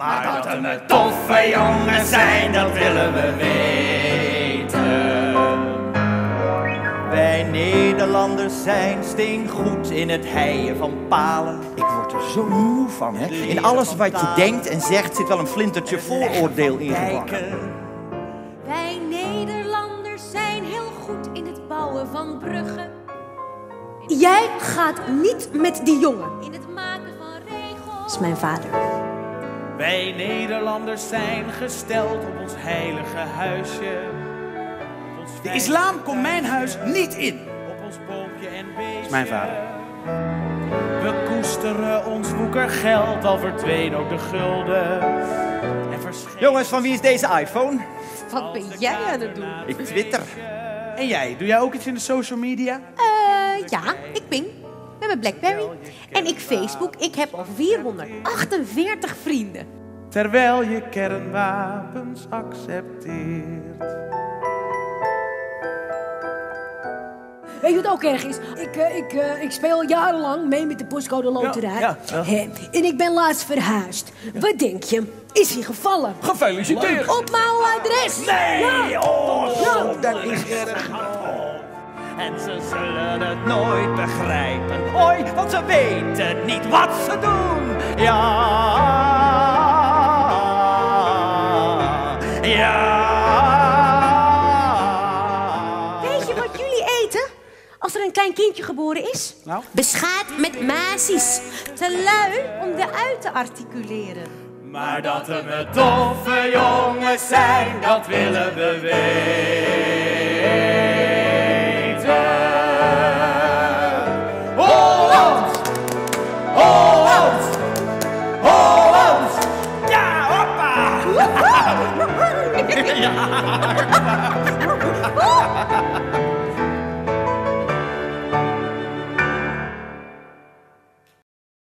Maar dat we met toffe jongens zijn, dat willen we weten. Wij Nederlanders zijn steengoed in het heien van palen. Ik word er zo moe van, hè. In alles wat je denkt en zegt zit wel een flintertje vooroordeel ingebakken. Wij Nederlanders zijn heel goed in het bouwen van bruggen. Jij gaat niet met die jongen. In het maken van regels. Dat is mijn vader. Wij Nederlanders zijn gesteld op ons heilige huisje. Ons De islam komt mijn huis niet in. Op ons boompje en beestje. is mijn vader. We koesteren ons woekergeld, al verdween ook de gulden. Jongens, van wie is deze iPhone? Wat ben jij aan het doen? Ik twitter. En jij, doe jij ook iets in de social media? Eh, ja, ik ping. Met mijn Blackberry. En ik Facebook. Ik heb al 448 vrienden. Terwijl je kernwapens accepteert. Weet je wat ook erg is? Ik, eh, ik, eh, ik speel jarenlang mee met de postcode loterij. ja, En ik ben laatst verhuisd. Wat denk je? Is hij gevallen? Gefeliciteerd! Op mijn adres! Nee, oh, Ja. dat is erg. En ze zullen het nooit begrijpen, ooit, want ze weten niet wat ze doen. Ja, ja. Weet je wat jullie eten? Als er een klein kindje geboren is? Nou? Beschaad met masies. Te lui om de uit te articuleren. Maar dat we met toffe jongens zijn, dat willen we weten. are.